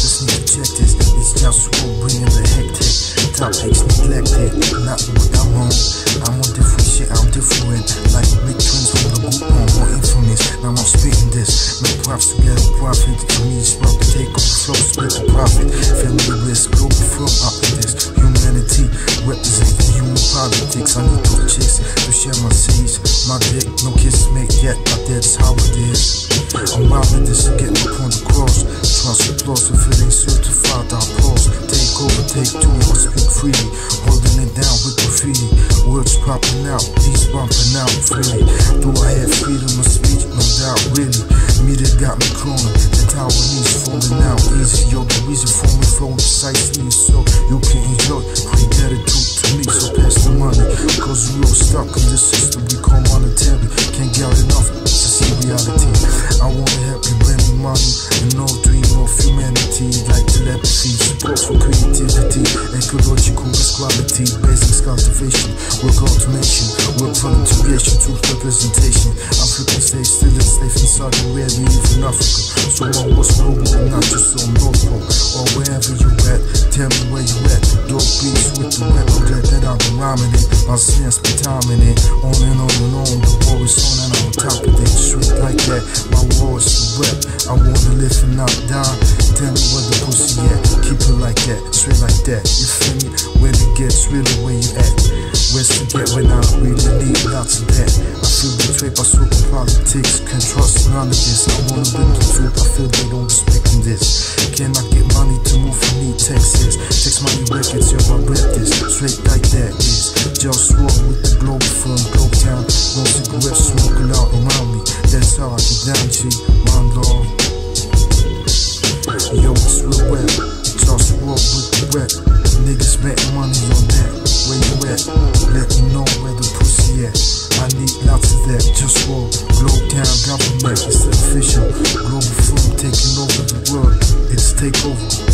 just need to check this. These just will bring in the hectic. Topics neglected, eh? not what I want. I'm on different shit, I'm different. Like big twins from the group on more infamous. Now I'm spitting this. No props to get a profit. To me, it's rough to take on flow, split the profit. Family risk, global in this. Humanity, representing human politics. I need two chicks to share my seeds. My dick, no kiss make yet, but that's how it is. Integration, truth representation. African states still enslaved in Saudi Arabia, even Africa. So I was global not just on North Pole or wherever you at. Tell me where you at. Dope beats with the rap. I'm that I've been rhyming it. My sins been timing it. On and on and on. The war is on and I'm on top of it. Straight like that. My war is the rap. I wanna live and not die. Tell me where the pussy at. Keep it like that. Straight like that. You feel me? When it gets really where you at. Of that. I feel betrayed by super politics. Can't trust none of this. I wanna bring the truth. I feel they don't respect in this. Can I get money to move from me Texas? Text money records, yo, I rap this. Straight like that is. JustWar with the globe from Globe Town. No cigarettes smoking out around me. That's how I get down, G. My love. Yo, it's real rap. JustWar with the rap. Niggas bet money on that. Where you at? Let me know where the pussy at. That. JustWar. Globe Town government. It's official. Global film taking over the world. It's takeover.